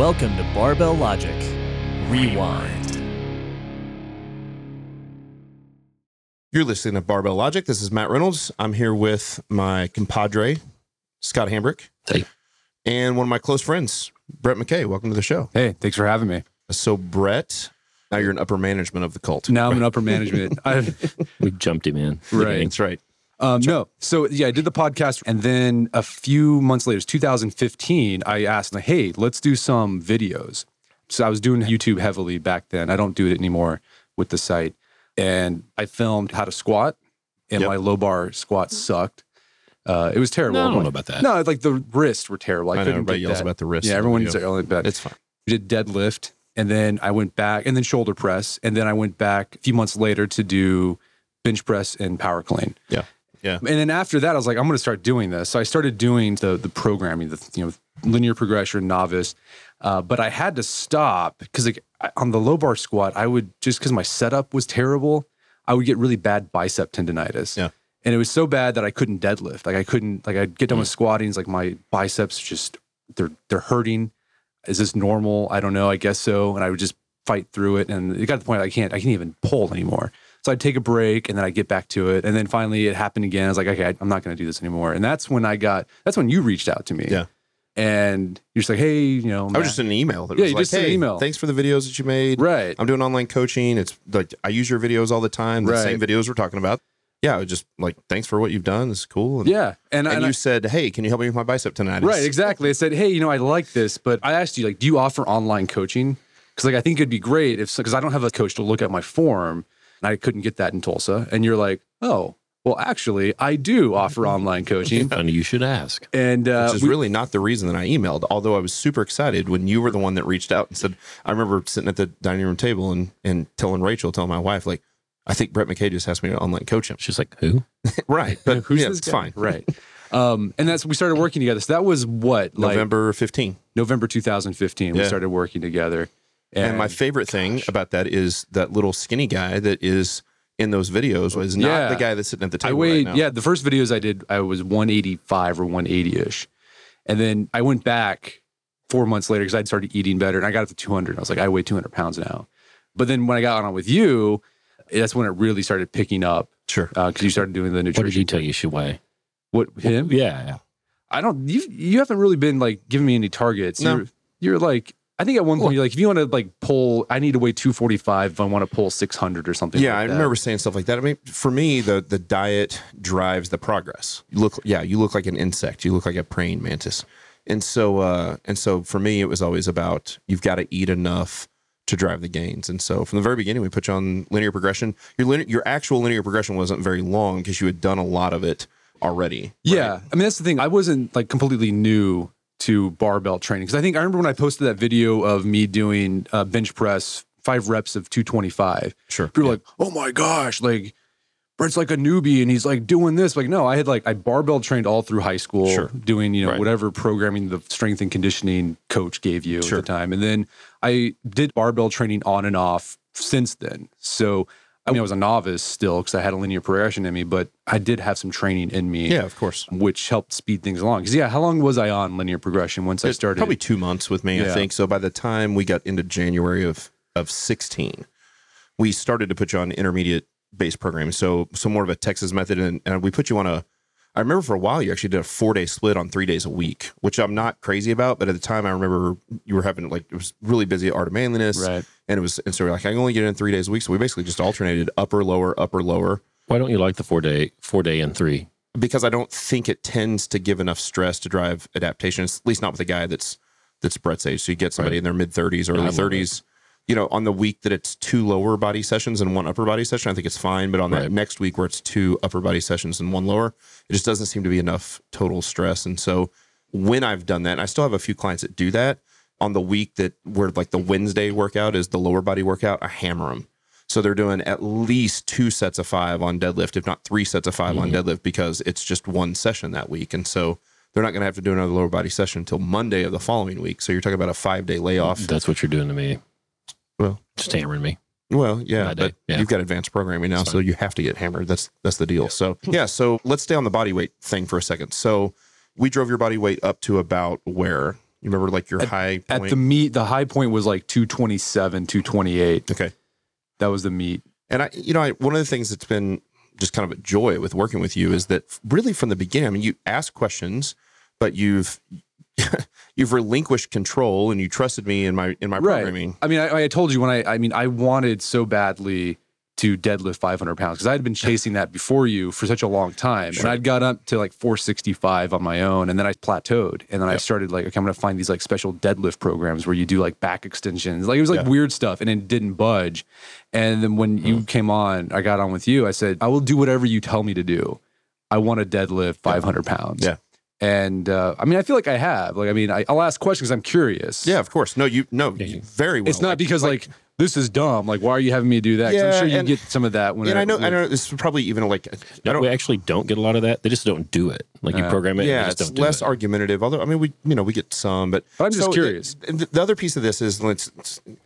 Welcome to Barbell Logic. Rewind. You're listening to Barbell Logic. This is Matt Reynolds. I'm here with my compadre, Scott Hambrick, Hey. and one of my close friends, Brett McKay. Welcome to the show. Hey, thanks for having me. So, Brett, now you're in upper management of the cult. Now I'm in upper management. I've, We jumped him in. Right. That's right. Um, no, so yeah, I did the podcast, and then a few months later, it's 2015. I asked, like, "Hey, let's do some videos." So I was doing YouTube heavily back then. I don't do it anymore with the site, and I filmed how to squat, and Yep. my low bar squat sucked. Uh, it was terrible. No, I don't I'm know about that. No, like the wrists were terrible. I, I, know couldn't everybody get yells that. about the wrist. Yeah, in the everyone's video. yelling about it. It's fine. We did deadlift and then I went back and then shoulder press and then I went back a few months later to do bench press and power clean. Yeah. Yeah. And then after that I was like I'm going to start doing this. So I started doing the the programming, the you know linear progression novice. Uh, but I had to stop because like on the low bar squat I would just because my setup was terrible, I would get really bad bicep tendonitis. Yeah. And it was so bad that I couldn't deadlift. Like I couldn't like I'd get done with squatting, it's like my biceps just they're they're hurting is this normal? I don't know. I guess so. And I would just fight through it. And it got to the point I can't, I can't even pull anymore. So I'd take a break and then I'd get back to it. And then finally it happened again. I was like, okay, I'm not going to do this anymore. And that's when I got, that's when you reached out to me. Yeah. And you're just like, hey, you know, I was just in an email. That Yeah, was you like, just sent an email. Thanks for the videos that you made. right. I'm doing online coaching. It's like I use your videos all the time. The Right. same videos we're talking about. Yeah, just like, thanks for what you've done. This is cool. And, Yeah. And, And, and you I- said, hey, can you help me with my bicep tonight? Right, exactly. I said, "Hey, you know, I like this, but I asked you, like, do you offer online coaching? Because like, I think it'd be great if because I don't have a coach to look at my form, and I couldn't get that in Tulsa. And you're like, oh, well, actually, I do offer online coaching, Funny you should ask. and uh, Which is we- really not the reason that I emailed, although I was super excited when you were the one that reached out and said, I remember sitting at the dining room table and, and telling Rachel, telling my wife, like, I think Brett McKay just asked me to online coach him. She's like, who? right. But who's yeah, this it's guy? fine. right? Um, and that's we started working together. So that was what like November 15. November 2015. We started working together, And, my favorite thing about that is that little skinny guy that is in those videos was not Yeah. the guy that's sitting at the table. I weighed, right now. yeah, the first videos I did, I was 185 or 180 ish. And then I went back four months later because I'd started eating better and I got up to 200. I was like, I weigh 200 pounds now. But then when I got on with you, that's when it really started picking up Sure. Uh, because you started doing the nutrition. What nutrition. did you tell you should weigh? What, him? Yeah. yeah. I don't, you, you haven't really been like giving me any targets. No. You're, you're like, I think at one point you're like, if you want to like pull, I need to weigh 245 if I want to pull 600 or something. Yeah, like I remember saying stuff like that. I mean, for me, the the diet drives the progress. You look, yeah, you look like an insect. You look like a praying mantis, and so uh, and so for me, it was always about you've got to eat enough to drive the gains. And so from the very beginning, we put you on linear progression. Your linear, your actual linear progression wasn't very long because you had done a lot of it already. Yeah. I mean, that's the thing. I wasn't like completely new to barbell training because I think I remember when I posted that video of me doing uh, bench press, five reps of 225. Sure. People were like, oh my gosh, like Brett's like a newbie and he's like doing this. Like, no, I had like, I barbell trained all through high school, Sure. doing, you know, Right. whatever programming the strength and conditioning coach gave you Sure. at the time. And then I did barbell training on and off since then. So, I mean, I was a novice still because I had a linear progression in me, but I did have some training in me Yeah, of course. which helped speed things along. Because yeah, how long was I on linear progression once I started? Probably two months with me, I think. So by the time we got into January of of sixteen, we started to put you on intermediate based programming. So so more of a Texas method, and, and we put you on a. I remember for a while you actually did a four day split on three days a week, which I'm not crazy about. But at the time, I remember you were having like it was really busy at Art of Manliness, Right. And it was and so we're like I can only get in three days a week, so we basically just alternated upper lower upper lower Why don't you like the four day, four day and three? because I don't think it tends to give enough stress to drive adaptation. At least not with a guy that's that's Brett's age. So you get somebody Right. in their mid thirties, I early thirties. You know, on the week that it's two lower body sessions and one upper body session, I think it's fine. But on that next week where it's two upper body sessions and one lower, it just doesn't seem to be enough total stress. And so when I've done that, and I still have a few clients that do that on the week that where like the Wednesday workout is the lower body workout, I hammer them. So they're doing at least two sets of five on deadlift, if not three sets of 5 on mm-hmm. deadlift, because it's just one session that week. And so they're not going to have to do another lower body session until Monday of the following week. So you're talking about a five day layoff. That's what you're doing to me. Well, Just hammering me. Well, yeah, but yeah. you've got advanced programming now, so you have to get hammered. That's that's the deal. So yeah, so let's stay on the body weight thing for a second. So we drove your body weight up to about where You remember like your high point? At the meet, the high point was like 227, 228. okay. That was the meet. And I, you know, I, one of the things that's been just kind of a joy with working with you is that really from the beginning, I mean, you ask questions, but you've you've relinquished control and you trusted me in my in my programming. I mean, I, I told you when I, I mean, I wanted so badly to deadlift 500 pounds because I had been chasing that before you for such a long time. And I'd got up to like 465 on my own and then I plateaued. And then I started like, okay, I'm going to find these like special deadlift programs where you do like back extensions. Like it was like Yeah. weird stuff and it didn't budge. And then when you mm. came on, I got on with you. I said, I will do whatever you tell me to do. I want to deadlift 500 pounds. Yeah. And uh, I mean, I feel like I have. Like, I mean, I, I'll ask questions because I'm curious. Yeah, of course. No, you no, you very well. It's not because like, this is dumb. Like, why are you having me do that? Yeah, I'm sure you and- get some of that when and I know, I know this is probably even like I No, don't. we actually don't get a lot of that. They just don't do it. Like you Yeah. program it, Yeah, and just it's don't do less it. argumentative. Although I mean, we you know we get some, but But I'm just So, curious. uh, the, the other piece of this is, let's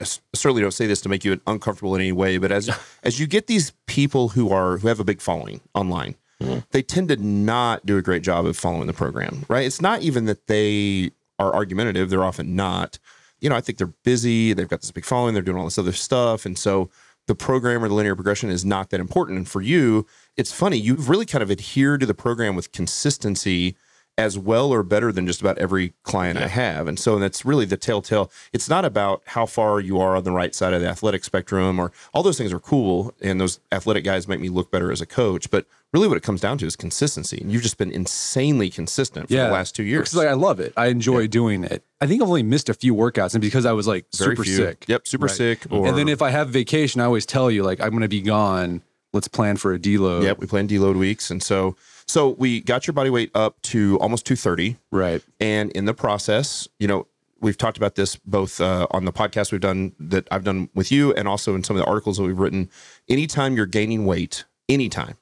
I certainly don't say this to make you uncomfortable in any way, but as as you get these people who are who have a big following online, Mm-hmm. they tend to not do a great job of following the program. Right? It's not even that they are argumentative; they're often not. You know, I think they're busy. They've got this big following. They're doing all this other stuff, and so the program or the linear progression is not that important. And for you, it's funny. You've really kind of adhered to the program with consistency as well or better than just about every client I have. And so that's really the telltale. It's not about how far you are on the right side of the athletic spectrum or all those things are cool. And those athletic guys make me look better as a coach. But really what it comes down to is consistency. And you've just been insanely consistent for the last two years. Because like, I love it. I enjoy doing it. I think I've only missed a few workouts, and because I was like Very super few. sick. Yep, super Right. sick. Or, and then if I have vacation, I always tell you like I'm going to be gone. Let's plan for a deload. Yep, we plan deload weeks. And so so we got your body weight up to almost 230. Right. And in the process, you know, we've talked about this both uh, on the podcast we've done that I've done with you and also in some of the articles that we've written. Anytime you're gaining weight, anytime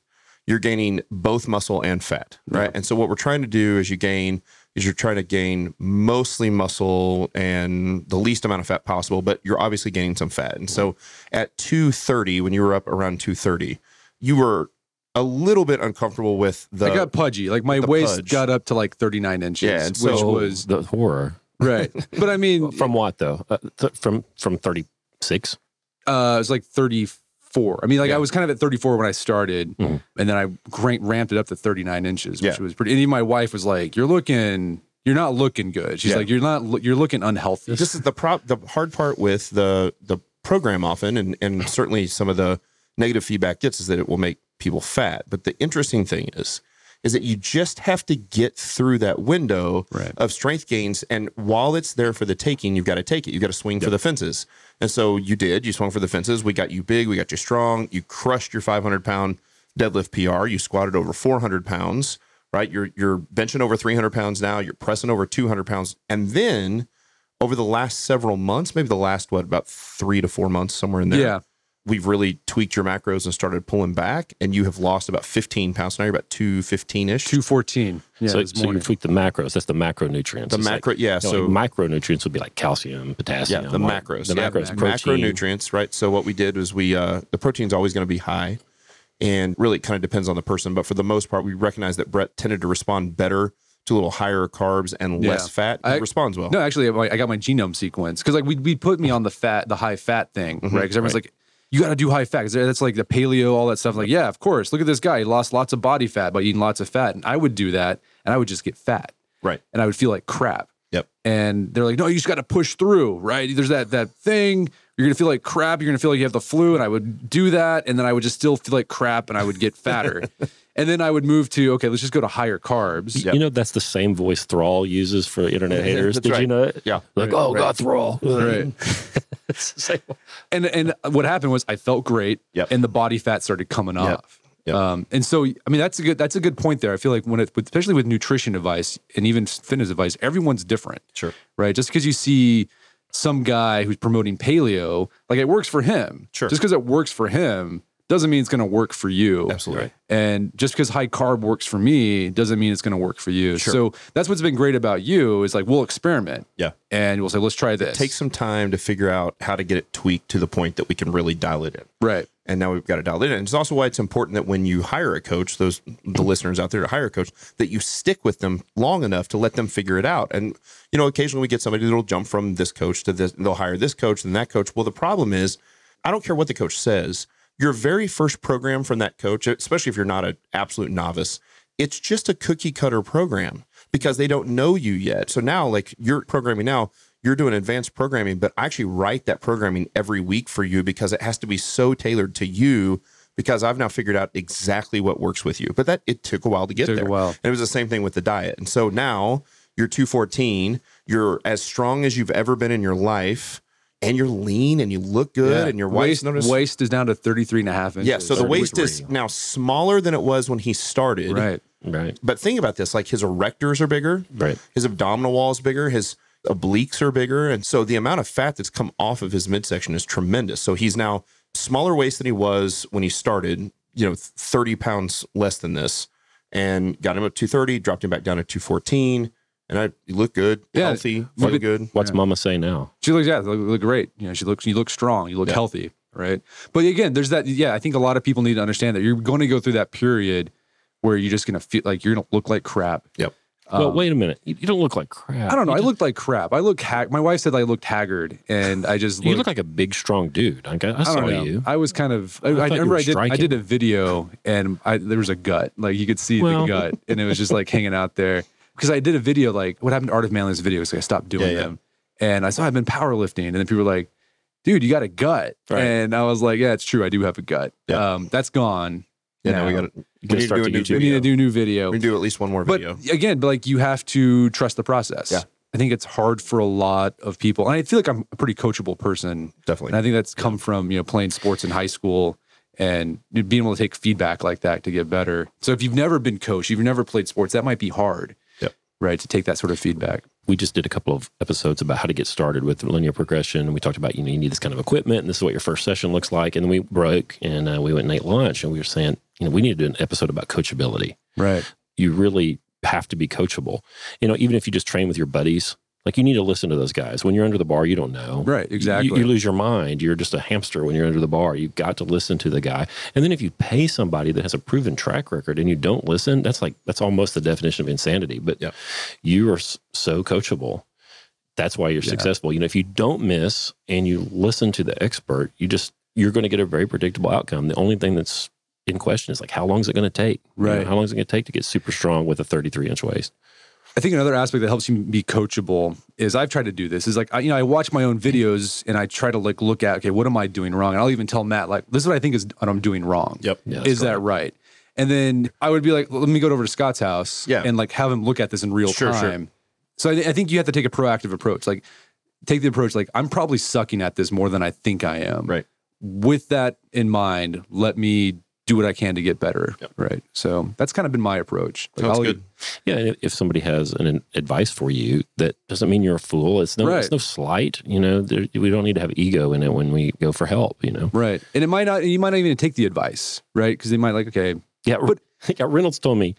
you're gaining both muscle and fat, right? And so what we're trying to do is you gain is you're trying to gain mostly muscle and the least amount of fat possible, but you're obviously gaining some fat. And so at 230, when you were up around 230, you were a little bit uncomfortable with the I got pudgy. Like my waist pudge. got up to like 39 inches, Yeah, and which so- was the horror. right. But I mean, From what though? Uh, th- from from thirty six. uh, it was like 34. I mean, like Yeah. I was kind of at 34 when I started, Mhm. and then I ramped it up to 39 inches, which Yeah. was pretty. And even my wife was like, "You're looking, you're not looking good." She's Yeah. like, "You're not, you're looking unhealthy." this is the prop the hard part with the the program often and and certainly some of the negative feedback gets is that it will make people fat but the interesting thing is is that you just have to get through that window Right. of strength gains and while it's there for the taking you've got to take it. You've got to swing for the fences. And so you did. You swung for the fences. We got you big. We got you strong. You crushed your 500 pound deadlift pr you squatted over 400 pounds right? You're you're benching over 300 pounds now. You're pressing over 200 pounds. And then over the last several months, maybe the last what about three to four months, somewhere in there. Yeah. We've really tweaked your macros and started pulling back, and you have lost about 15 pounds. Now you're about 215 ish. 214. Yeah, so, so you morning. tweak the macros. That's the macronutrients. The It's macro, yeah. you know, So like micronutrients would be like calcium, potassium. yeah, the all- macros, The yeah, macros, protein. macronutrients, right? So what we did was we uh, the protein's always going to be high, and really it kind of depends on the person, but for the most part, we recognize that Brett tended to respond better to a little higher carbs and less Yeah. fat. He I- responds well. No, actually, I I got my genome sequence because like we we put me on the fat, the high fat thing, Mm-hmm. right? Because everyone's like, you got to do high fat. 'Cause that's like the paleo, all that stuff. Like, yeah, of course. Look at this guy; he lost lots of body fat by eating lots of fat, and I would do that, and I would just get fat, Right. and I would feel like crap. Yep. And they're like, no, you just got to push through, right? There's that that thing. You're gonna feel like crap. You're gonna feel like you have the flu, and I would do that, and then I would just still feel like crap, and I would get fatter, and then I would move to okay, let's just go to higher carbs. Yep. You know, that's the same voice Thrall uses for internet haters. Did right. you know it? Yeah. Like, Right, oh, right. God, Thrall. Right. It's the and and what happened was I felt great, Yep. and the body fat started coming off. Yep. Um, and so, I mean, that's a good that's a good point there. I feel like when it, especially with nutrition advice and even fitness advice, everyone's different, Sure. right? Just because you see some guy who's promoting paleo, like it works for him. Sure. Just because it works for him doesn't mean it's going to work for you. Absolutely. And just because high carb works for me doesn't mean it's going to work for you. Sure. So that's what's been great about you is like we'll experiment Yeah. and we'll say let's try this. Take some time to figure out how to get it tweaked to the point that we can really dial it in. right. and now we've got to dial it in. And it's also why it's important that when you hire a coach, those the listeners out there to hire a coach, that you stick with them long enough to let them figure it out. And you know, occasionally we get somebody that'll jump from this coach to this, they'll hire this coach and that coach. Well, the problem is, I don't care what the coach says. Your very first program from that coach, especially if you're not an absolute novice, it's just a cookie cutter program because they don't know you yet. So now, like you're programming now, you're doing advanced programming, but I actually write that programming every week for you because it has to be so tailored to you because I've now figured out exactly what works with you. But that it took a while to get Took a there. while. And it was the same thing with the diet. And so now you're 214, you're as strong as you've ever been in your life, and you're lean and you look good and your waist, wife's noticed. waist is down to 33 and a half inches. Yeah, so the waist is now smaller than it was when he started. right. Right. But think about this like his erectors are bigger, Right. his abdominal wall is bigger, his obliques are bigger. And so the amount of fat that's come off of his midsection is tremendous. So he's now smaller waist than he was when he started, you know, 30 pounds less than this, and got him up to 230, dropped him back down to 214. And I, you look good, Yeah, healthy, look feel at- good. What's Mama say now? She looks, yeah, look, look great. You know, she looks, you look strong, you look Yeah. healthy, right? But again, there's that. Yeah, I think a lot of people need to understand that you're going to go through that period where you're just going to feel like you're going to look like crap. Yep. well, Um, wait a minute. You, you don't look like crap. I don't know. You I just- looked like crap. I look hag. My wife said I looked haggard, and I just You look like a big, strong dude. I, I I saw don't you. I was kind of. I, I, thought remember I did. I did a video, and I, there was a gut. Like you could see Well- the gut, and it was just like hanging out there. Because I did a video, like what happened to Art of Manliness videos. So I stopped doing Yeah, yeah. them, and I saw I've been powerlifting, and then people were like, "Dude, you got a gut," Right. and I was like, "Yeah, it's true. I do have a gut. Yeah. Um, that's gone. Yeah, now we now. got to You gotta start the YouTube We need to do a new video. We do at least one more video. But video. again, but like you have to trust the process. Yeah. I think it's hard for a lot of people. And I feel like I'm a pretty coachable person. Definitely. And I think that's come from, you know, playing sports in high school and being able to take feedback like that to get better. So if you've never been coached, you've never played sports, that might be hard. Right. To take that sort of feedback. we just did a couple of episodes about how to get started with linear progression. We talked about, you know, you need this kind of equipment and this is what your first session looks like. And then we broke and uh, we went and ate lunch and we were saying, you know, we need to do an episode about coachability. Right. You really have to be coachable. You know, even if you just train with your buddies, like you need to listen to those guys. When you're under the bar, you don't know. Right. Exactly. You, lose your mind. You're just a hamster when you're under the bar. You've got to listen to the guy. And then if you pay somebody that has a proven track record and you don't listen, that's like that's almost the definition of insanity. But Yep. you are so coachable. That's why you're successful. You know, if you don't miss and you listen to the expert, you just you're going to get a very predictable outcome. The only thing that's in question is like how long is it going to take? You know, Right. how long is it going to take to get super strong with a 33 inch waist? I think another aspect that helps you be coachable is I've tried to do this is like I, you know I watch my own videos and I try to like look at okay what am I doing wrong and I'll even tell Matt like this is what I think is what I'm doing wrong. Yep. Yeah, that's is that right? And then I would be like, let me go over to Scott's house Yeah. and like have him look at this in real Sure, sure. time. So I, thi- I think you have to take a proactive approach. Like take the approach like I'm probably sucking at this more than I think I am. Right. With that in mind, let me do what I can to get better. Right. So that's kind of been my approach. Like, Sounds I'll- good. Yeah, if somebody has an, an advice for you, that doesn't mean you're a fool. It's no, Right. it's no slight. You know, there, we don't need to have ego in it when we go for help. You know. Right. And it might not, you might not even take the advice, right? Because they might like, okay, Yeah, But- but yeah, Reynolds told me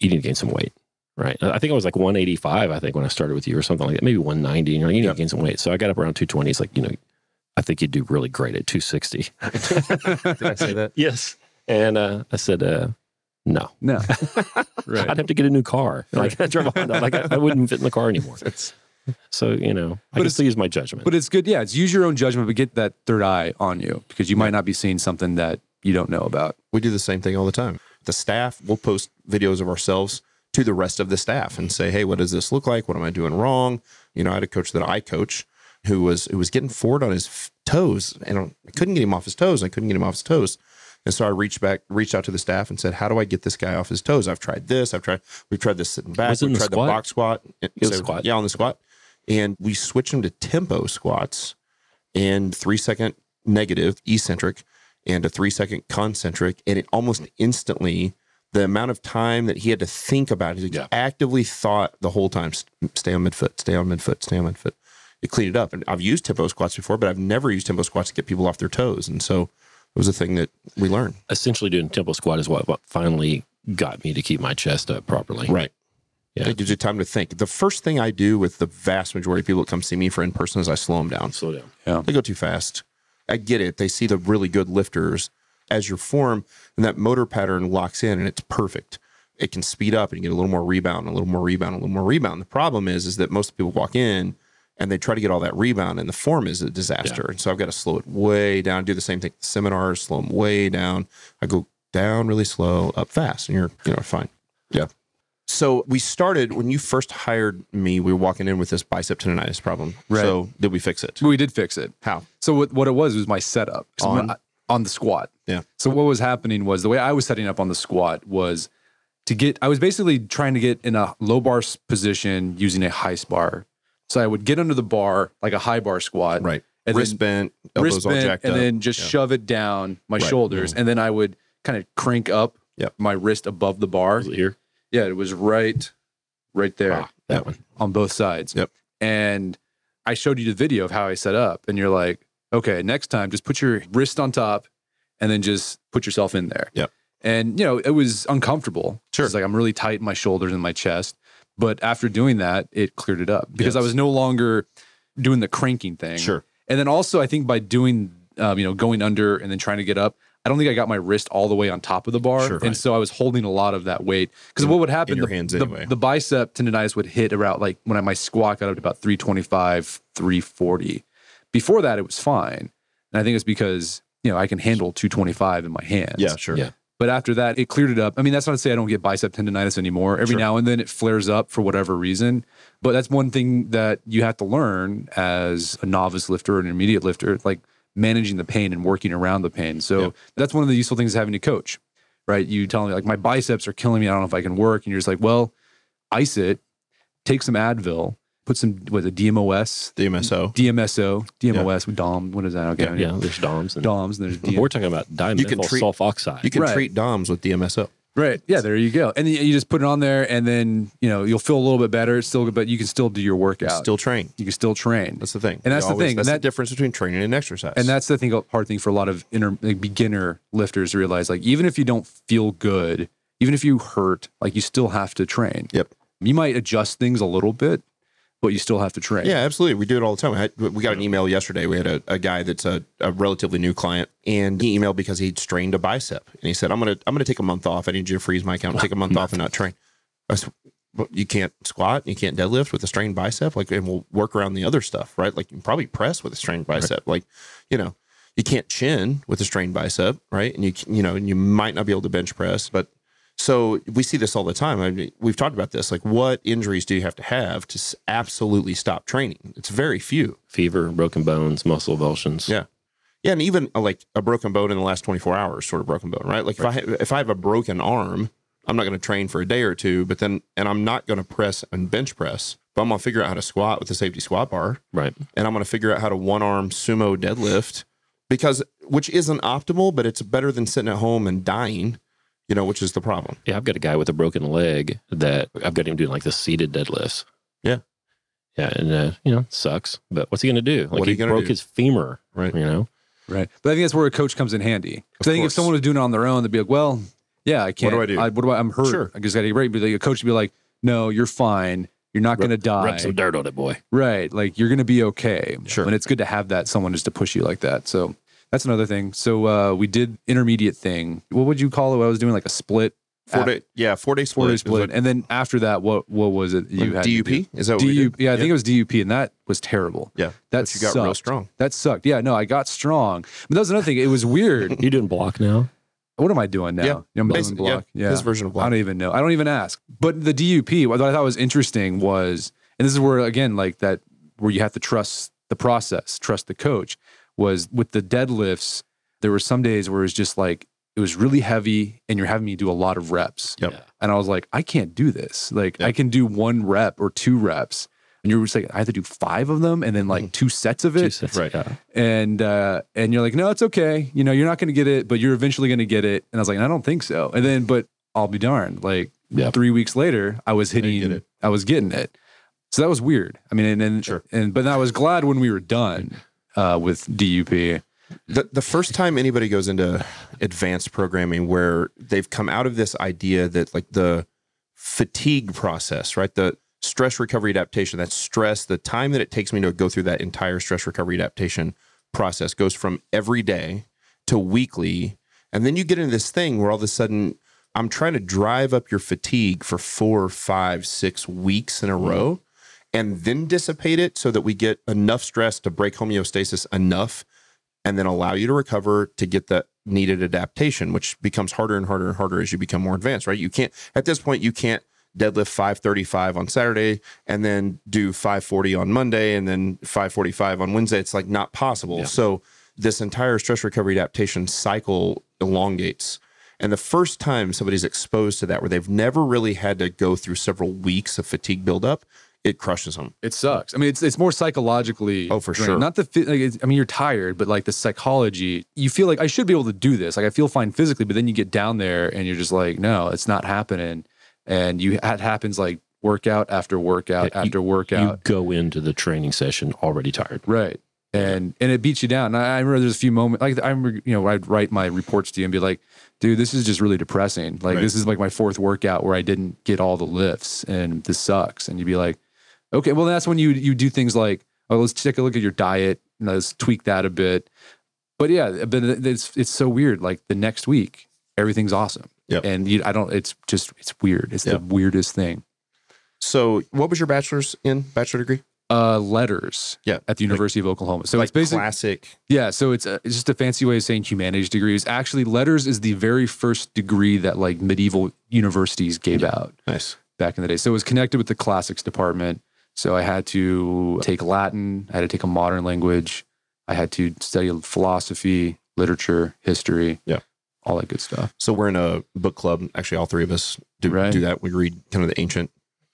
you need to gain some weight. Right. I think I was like 185. I think when I started with you or something like that, maybe 190. And you're like, you need Yeah. to gain some weight. So I got up around 220. It's like, you know, I think you'd do really great at 260. Did I say that? yes. And uh, I said, uh, no. no. I'd have to get a new car. Like I drove a Honda. Like I, I wouldn't fit in the car anymore. So you know, I But can it's- still use my judgment. But it's good. Yeah. It's use your own judgment, but get that third eye on you because you might not be seeing something that you don't know about. We do the same thing all the time. The staff will post videos of ourselves to the rest of the staff and say, "Hey, what does this look like? What am I doing wrong?" You know, I had a coach that I coach who was who was getting forward on his f- toes, and I couldn't get him off his toes. I couldn't get him off his toes, and so I reached back, reached out to the staff, and said, "How do I get this guy off his toes? I've tried this. I've tried. We've tried this sitting back. Was We've the tried squat? the box squat. Eh, and so- squat. Yeah, on the squat, and we switched him to tempo squats and three second negative eccentric and a three second concentric and it almost instantly the amount of time that he had to think about it he Yeah. actively thought the whole time stay on midfoot stay on midfoot stay on midfoot it cleaned it up and i've used tempo squats before but i've never used tempo squats to get people off their toes and so was a thing that we learned. Essentially, doing tempo squat is what, what finally got me to keep my chest up properly. Right. Yeah. It gives you time to think. The first thing I do with the vast majority of people that come see me for in person is I slow them down. Slow down. Yeah. They go too fast. I get it. They see the really good lifters as your form, and that motor pattern locks in, and it's perfect. It can speed up and you get a little more rebound, a little more rebound, a little more rebound. The problem is, is that most people walk in and they try to get all that rebound, and the form is a disaster. And so I've got to slow it way down. Do the same thing. Seminars, slow them way down. I go down really slow, up fast, and you're you know fine. Yeah. So we started when you first hired me. We were walking in with this bicep tendonitis problem. Right. So did we fix it? we did fix it. How? So what, what it was was my setup On? on the squat. Yeah. So what was happening was the way I was setting up on the squat was to get. I was basically trying to get in a low bar position using a high bar. So I would get under the bar like a high bar squat, Right. And Wrist then bent, elbows wrist all bent, jacked and up. then just Yeah. shove it down my Right. shoulders, and then I would kind of crank up Yep. my wrist above the bar. Is it here? Yeah, it was right, right there Ah, that one. on both sides. Yep. And I showed you the video of how I set up, and you're like, okay, next time just put your wrist on top and then just put yourself in there. Yep. And you know, it was uncomfortable. Sure. It's like I'm really tight in my shoulders and my chest. But after doing that, it cleared it up because I was no longer doing the cranking thing. Sure. And then also, I think by doing, um, you know, going under and then trying to get up, I don't think I got my wrist all the way on top of the bar. Sure. and Right. so I was holding a lot of that weight. Because what would happen, your the, hands the- anyway. the bicep tendonitis would hit around like when I, my squat got up to about 325, 340. Before that, it was fine. And I think it's because, you know, I can handle 225 in my hands. Yeah, sure. Yeah. But after that, it cleared it up. I mean, that's not to say I don't get bicep tendonitis anymore. Every Sure. now and then it flares up for whatever reason. But that's one thing that you have to learn as a novice lifter or an intermediate lifter, like managing the pain and working around the pain. So that's one of the useful things having a coach, right? You tell me, like, my biceps are killing me. I don't know if I can work. And you're just like, well, ice it, take some Advil, put some, what is it, DMOS, DMSO. DMSO, DMOS with DOM. What is that? Okay. Yeah, there's DOMs. And DOMs. And there's DM. We're talking about dimethyl can treat- sulfoxide. You can Right. treat DOMs with DMSO. Right. Yeah, there you go. And you you just put it on there and then, you know, you'll feel a little bit better. It's still but you can still do your workout. Still train. you can still train. That's the thing. And that's You the always- thing. That's That- the difference between training and exercise. and that's the thing hard thing for a lot of inter, like beginner lifters to realize like even if you don't feel good, even if you hurt, like you still have to train. Yep. You might adjust things a little bit, but you still have to train. Yeah, absolutely. We do it all the time. We, had, we got an email yesterday. We had a, a guy that's a, a relatively new client, and he emailed because he'd strained a bicep, and he said, "I'm gonna I'm gonna take a month off. I need you to freeze my account, take a month off, and not train." I said, "But you can't squat, you can't deadlift with a strained bicep, like, and we'll work around the other stuff, right? Like, you can probably press with a strained bicep, like, you know." You can't chin with a strained bicep, right? And you you know, and you might not be able to bench press, but so we see this all the time. I mean, we've talked about this. Like, what injuries do you have to have to absolutely stop training? It's very few. Fever, broken bones, muscle avulsions. Yeah. Yeah, and even uh, like a broken bone in the last 24 hours, sort of broken bone, right? Like if I ha- if I have a broken arm, I'm not going to train for a day or two, but then and I'm not going to press and bench press, but I'm going to figure out how to squat with a safety squat bar, Right. and I'm going to figure out how to one arm sumo deadlift because which isn't optimal, but it's better than sitting at home and dying, you know, which is the problem. Yeah, I've got a guy with a broken leg that I've got him doing like the seated deadlifts. Yeah. Yeah, and uh, you know, sucks. But what's he gonna do? Like What are he gonna broke do? his femur. Right. You know? Right. But I think that's where a coach comes in handy. Because I think if someone was doing it on their own, they'd be like, well, yeah, I can't. What do I do? what do I? I'm hurt. Sure. I just got to get ready. But like, a coach would be like, no, you're fine. You're not going to die. Rub some dirt on it, boy. Right. Like you're going to be okay. Sure. And it's good to have that someone just to push you like that. So that's another thing. So uh, we did intermediate thing. What would you call it? What I was doing like a split, Four At- day, yeah, four day split. four day split. like- and then after that, what what was it you like had? DUP? Is that what we DUP. did? Yeah, I think it was DUP, and that was terrible. yeah. That but you got real sucked. strong. That sucked. Yeah, no, I got strong. But that was another thing. It was weird. You didn't block now? what am I doing now? Yeah, I'm doing Basically, block. yeah, Yeah. his version of block. I don't even know. I don't even ask. But the DUP, what I thought was interesting was, and this is where again, like that, where you have to trust the process, trust the coach. Was with the deadlifts, there were some days where it was just like it was really heavy, and you're having me do a lot of reps. Yep. And I was like, I can't do this. Like Yep. I can do one rep or two reps. And you're just like, I have to do five of them and then like two sets of it Jesus. Right. Yeah. and uh and you're like no it's okay you know you're not going to get it but you're eventually going to get it and i was like i don't think so and then but i'll be darned like Yeah. three weeks later i was hitting it. i was getting it so that was weird i mean and and, Sure. and but i was glad when we were done uh with dup the, the first time anybody goes into advanced programming where they've come out of this idea that like the fatigue process, right? The stress recovery adaptation, that stress, the time that it takes me to go through that entire stress recovery adaptation process goes from every day to weekly. And then you get into this thing where all of a sudden I'm trying to drive up your fatigue for four, five, six weeks in a row and then dissipate it so that we get enough stress to break homeostasis enough and then allow you to recover to get the needed adaptation, which becomes harder and harder and harder as you become more advanced, right? You can't, at this point, you can't deadlift 535 on Saturday and then do 540 on Monday and then 545 on Wednesday. It's like not possible. So this entire stress recovery adaptation cycle elongates. And the first time somebody's exposed to that, where they've never really had to go through several weeks of fatigue buildup, it crushes them. It sucks. I mean, it's it's more psychologically. Oh, for draining. sure. Not the. Like, it's, I mean, you're tired, but like the psychology, you feel like I should be able to do this. Like I feel fine physically, but then you get down there and you're just like, no, it's not happening. And you it happens like workout after workout Yeah, after You workout, You go into the training session already tired. right? And and it beats you down. And I, I remember there's a few moments like I remember you know I'd write my reports to you and be like, dude, this is just really depressing. Like Right. this is like my fourth workout where I didn't get all the lifts, and this sucks. And you'd be like, okay, well that's when you you do things like, oh, let's take a look at your diet, and let's tweak that a bit. But yeah, but it's it's so weird. Like the next week, everything's awesome. Yep. And you, I don't. It's just it's weird. It's Yep. the weirdest thing. So, what was your bachelor's in, bachelor degree? Uh, letters Yeah. at the University of Oklahoma. So like it's basically classic. Yeah, so it's, a, it's just a fancy way of saying humanities degrees. Actually, letters is the very first degree that like medieval universities gave out Nice. back in the day. So it was connected with the classics department. So I had to take Latin, I had to take a modern language, I had to study philosophy, literature, history, Yeah. all that good stuff. So we're in a book club. Actually, all three of us do Right. do that. We read kind of the ancient,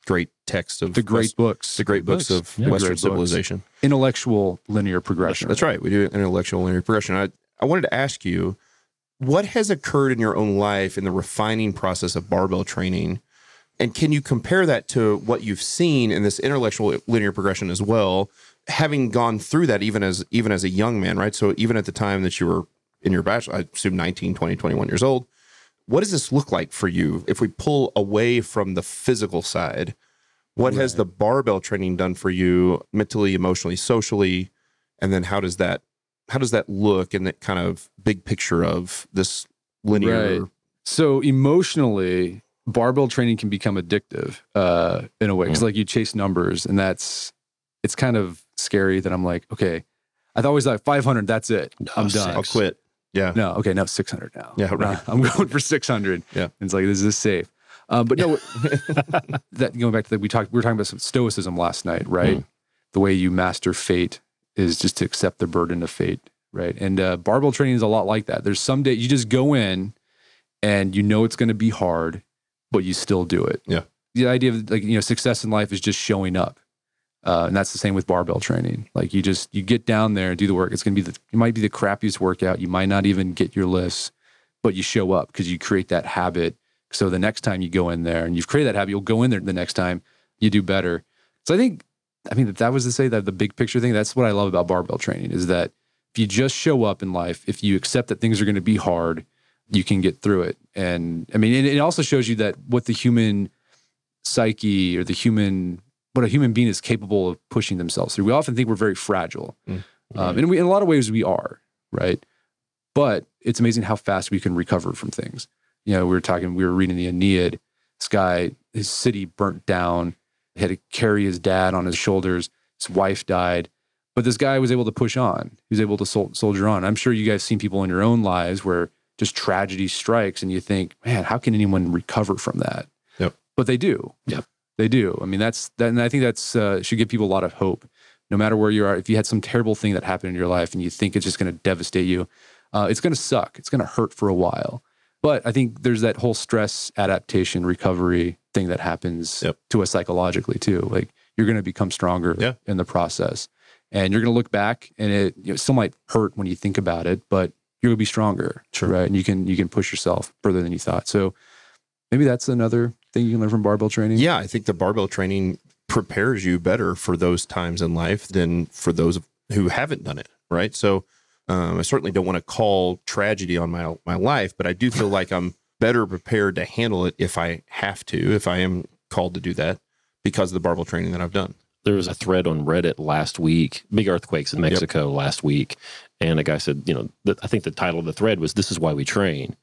great text of The great West- books, the great books, of Yeah. Western books. civilization. intellectual linear progression. That's right. We do intellectual linear progression. I, I wanted to ask you, what has occurred in your own life in the refining process of barbell training? And can you compare that to what you've seen in this intellectual linear progression as well, having gone through that even as even as a young man, right? So even at the time that you were in your bachelor, I assume 19, 20, 21 years old, what does this look like for you if we pull away from the physical side? What has the barbell training done for you mentally, emotionally, socially? And then how does that how does that look in that kind of big picture of this linear Right. So emotionally, barbell training can become addictive uh, in a way because like you chase numbers, and that's it's kind of scary. That I'm like, okay, I thought always like 500, that's it, I'm done. I'll quit. Yeah. No, okay, no, 600 now. Yeah, right. I'm going for 600. Yeah. And it's like, this is this safe? Um, but no, that going back to that, we talked, we were talking about some stoicism last night, right? The way you master fate is just to accept the burden of fate, right? And uh, barbell training is a lot like that. There's some day you just go in and you know it's going to be hard, but you still do it. Yeah. The idea of like, you know, success in life is just showing up. Uh, and that's the same with barbell training. Like you just you get down there and do the work. It's gonna be the it might be the crappiest workout. You might not even get your lifts, but you show up because you create that habit. So the next time you go in there and you've created that habit, you'll go in there the next time you do better. So I think I mean that was to say that the big picture thing, that's what I love about barbell training is that if you just show up in life, if you accept that things are gonna be hard, you can get through it. And I mean, it, it also shows you that what the human psyche or the human what a human being is capable of pushing themselves through. We often think we're very fragile, Mm. um, and we, in a lot of ways we are, right? But it's amazing how fast we can recover from things. You know, we were talking, we were reading the Aeneid. This guy, his city burnt down. He had to carry his dad on his shoulders. His wife died, but this guy was able to push on. He was able to sol- soldier on. I'm sure you guys seen people in your own lives where just tragedy strikes, and you think, man, how can anyone recover from that? Yep. But they do. Yep. They do. I mean, that's that, and I think that's uh, should give people a lot of hope. No matter where you are, if you had some terrible thing that happened in your life and you think it's just going to devastate you, uh, it's going to suck. It's going to hurt for a while. But I think there's that whole stress adaptation recovery thing that happens Yep. to us psychologically too. Like you're going to become stronger Yeah. in the process, and you're going to look back and it you know, still might hurt when you think about it, but you're to be stronger, Sure. right? And you can you can push yourself further than you thought. So maybe that's another thing you can learn from barbell training. Yeah, I think the barbell training prepares you better for those times in life than for those who haven't done it, right? So Um, I certainly don't want to call tragedy on my my life, but I do feel like I'm better prepared to handle it if I have to, if I am called to do that because of the barbell training that I've done. There was a thread on Reddit last week, big earthquakes in Mexico last week. And a guy said, you know, the, I think the title of the thread was, This is why we train.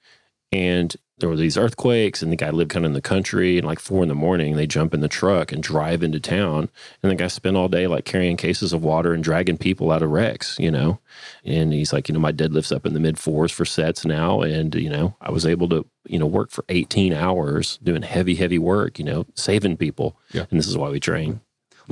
And there were these earthquakes, and the guy lived kind of in the country. And like four in the morning, they jump in the truck and drive into town. And the guy spent all day like carrying cases of water and dragging people out of wrecks, you know. And he's like, you know, my deadlift's up in the mid fours for sets now. And, you know, I was able to, you know, work for 18 hours doing heavy, heavy work, you know, saving people. Yeah. And this is why we train.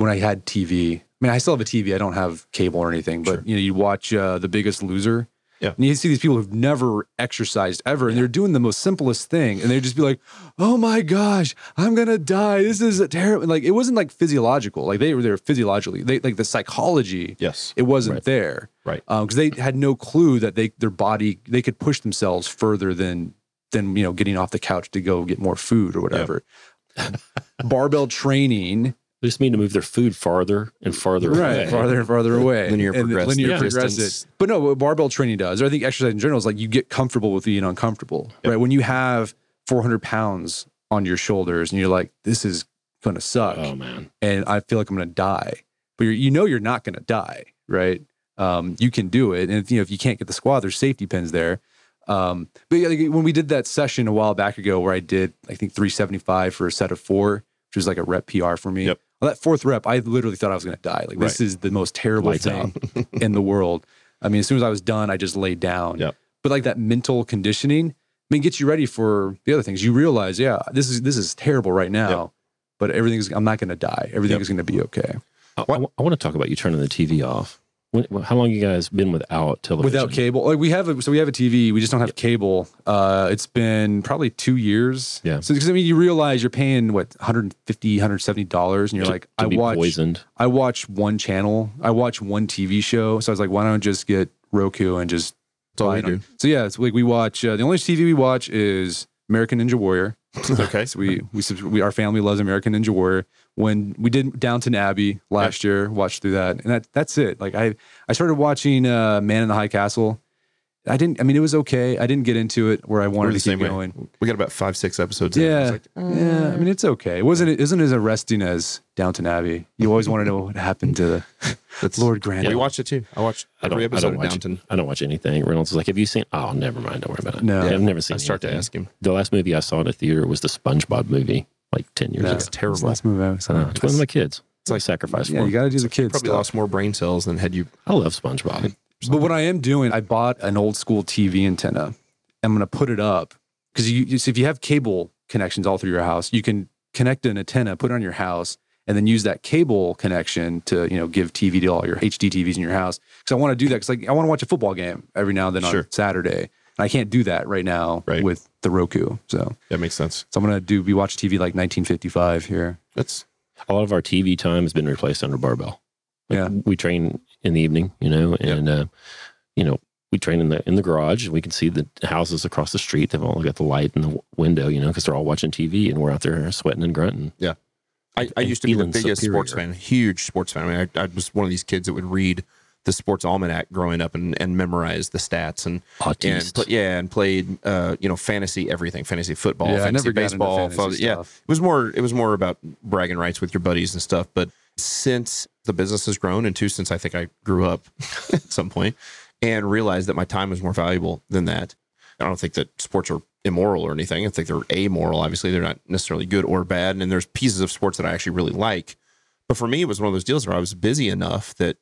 When I had TV. I mean, I still have a TV. I don't have cable or anything, but you know, you watch uh, The Biggest Loser. Yeah. And you see these people who've never exercised ever, and they're doing the most simplest thing, and they just be like, "Oh my gosh, I'm gonna die. This is a terrible." Like it wasn't like physiological. Like they were there physiologically. They like the psychology. Yes. It wasn't Right. there. Right. Because they had no clue that they their body they could push themselves further than than you know getting off the couch to go get more food or whatever. Barbell training They just mean to move their food farther and farther right. away. farther and farther away. Linear And progress- linear yeah. progress but no what barbell training does or i think exercise in general is like you get comfortable with being uncomfortable right? When you have 400 pounds on your shoulders and you're like this is gonna suck Oh man. and i feel like i'm gonna die. But you're, you know you're not gonna die right? Um, you can do it. And if, you know if you can't get the squat there's safety pins there. Um, but yeah, like, when we did that session a while back ago where i did i think 375 for a set of four which was like a rep pr for me Yep. Well, that fourth rep, I literally thought I was going to die. Like this Right. is the most terrible Lights thing in the world. I mean, as soon as I was done, I just laid down. Yep. But like that mental conditioning, I mean, gets you ready for the other things. You realize, yeah, this is this is terrible right now, Yep. but everything's. I'm not going to die. Everything Yep. is going to be okay. I, want to talk about you turning the TV off. When, how long you guys been without television? Without cable, like we have, a, so we have a TV. We just don't have cable. Uh, it's been probably two years. Yeah. So because I mean, you realize you're paying what 150 170 dollars, and you're To- like, to I watch. poisoned. I watch one channel. I watch one TV show. So I was like, why don't I just get Roku and just That's all we do. So yeah, it's like we watch. Uh, the only TV we watch is American Ninja Warrior. okay. So we we, we our family loves American Ninja Warrior. When we did Downton Abbey last year, watched through that, and that that's it. Like I I started watching uh, Man in the High Castle. I didn't. I mean, it was okay. I didn't get into it where I wanted the to keep same way. going. We got about five, six episodes. in. Yeah, It's like, yeah. I mean, it's okay. It wasn't. It isn't as arresting as Downton Abbey. You always want to know what happened to the that's Lord Grant. We watched it too. I watched I don't, every I episode don't of watch. Downton. I don't watch anything. Reynolds was like, "Have you seen?" Oh, never mind. Don't worry about it. No. I've never seen. I start to ask him. The last movie I saw in a theater was the SpongeBob movie, like ten years No. ago. It's terrible. Last movie I saw. Uh, it's one of my kids. It's like like- sacrifice yeah, for. you got to do the kids Probably stuff. lost more brain cells than had you. I love SpongeBob. But what I am doing, I bought an old school TV antenna. I'm going to put it up because you, you see, if you have cable connections all through your house, you can connect an antenna, put it on your house, and then use that cable connection to you know give TV to all your HD TVs in your house. Because I want to do that because like I want to watch a football game every now and then Sure. on Saturday, and I can't do that right now Right. with the Roku. So That makes sense. so I'm going to do we watch TV like 1955 here. That's A lot of our TV time has been replaced under barbell. Like, Yeah. we train in the evening, you know, and uh, you know we train in the in the garage. And we can see the houses across the street. They've all got the light in the window, you know, because they're all watching TV, and we're out there sweating and grunting. I, I used to be the biggest superior. sports fan, huge sports fan. I mean, I, I was one of these kids that would read the sports almanac growing up and, and memorize the stats and yeah, and played uh, you know fantasy everything, fantasy football, Yeah, fantasy never got into baseball. fantasy yeah, it was more it was more about bragging rights with your buddies and stuff. But since the business has grown, and two, since I think I grew up at some point and realized that my time was more valuable than that. I don't think that sports are immoral or anything. I think they're amoral. Obviously, they're not necessarily good or bad. And there's pieces of sports that I actually really like. But for me, it was one of those deals where I was busy enough that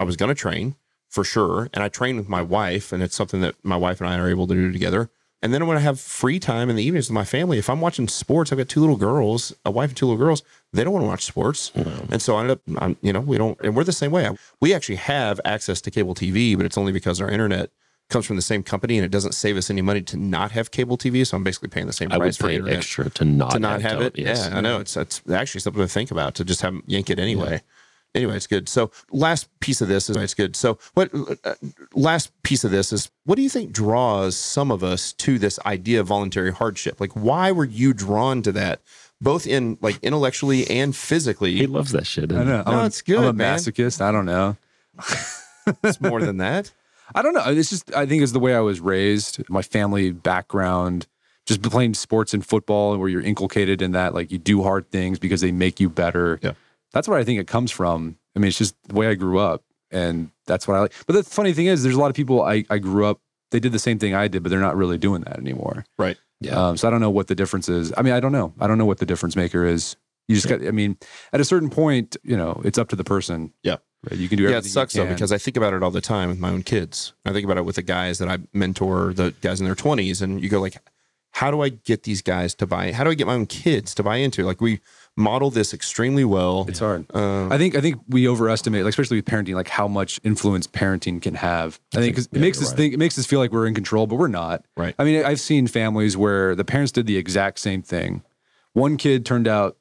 I was going to train for sure. And I train with my wife, and it's something that my wife and I are able to do together. And then when I have free time in the evenings with my family, if I'm watching sports, I've got two little girls, a wife and two little girls. They don't want to watch sports, and so I ended up, I'm, you know, we don't, and we're the same way. We actually have access to cable TV, but it's only because our internet comes from the same company, and it doesn't save us any money to not have cable TV. So I'm basically paying the same I would price for pay internet extra to not to not have tele- it. yes. Yeah, I know it's it's actually something to think about to just have yank it anyway. Anyway, it's good. So last piece of this is it's good. So what uh, last piece of this is what do you think draws some of us to this idea of voluntary hardship? Like why were you drawn to that, both in like intellectually and physically. He loves that shit. I know. No, I'm a, it's good, I'm a man. masochist. I don't know. It's more than that. I don't know. It's just I think it's the way I was raised, my family background, just playing sports and football, where you're inculcated in that like you do hard things because they make you better. Yeah. That's where I think it comes from. I mean, it's just the way I grew up, and that's what I like. But the funny thing is, there's a lot of people I I grew up. They did the same thing I did, but they're not really doing that anymore. Right. Yeah. Um, so I don't know what the difference is. I mean, I don't know. I don't know what the difference maker is. You just got. I mean, at a certain point, you know, it's up to the person. Yeah. Right? You can do. Yeah, it sucks though because I think about it all the time with my own kids. I think about it with the guys that I mentor, the guys in their twenties, and you go like, how do I get these guys to buy? How do I get my own kids to buy into? Like we model this extremely well. it's hard. Uh, I think I think we overestimate, like especially with parenting, like how much influence parenting can have. I think 'cause it yeah, makes us right. think, it makes us feel like we're in control, but we're not. Right. I mean, I've seen families where the parents did the exact same thing. One kid turned out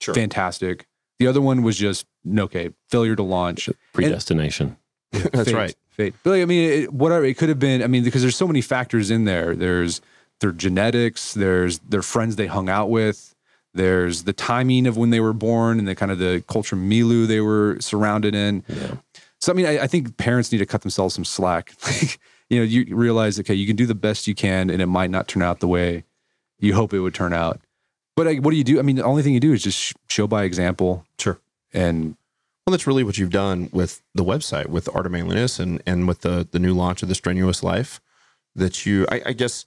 Sure. fantastic. The other one was just okay, failure to launch. Predestination. That's Fate, right. Fate. But like, I mean, it, whatever it could have been. I mean, because there's so many factors in there. There's their genetics. There's their friends they hung out with. There's the timing of when they were born and the kind of the culture milieu they were surrounded in. Yeah. So I mean, I, I think parents need to cut themselves some slack. Like, you know, you realize, okay, you can do the best you can, and it might not turn out the way you hope it would turn out. But like, what do you do? I mean, the only thing you do is just show by example. Sure. And Well, that's really what you've done with the website, with Art of Manliness, and and with the the new launch of the Strenuous Life. That you, I, I guess,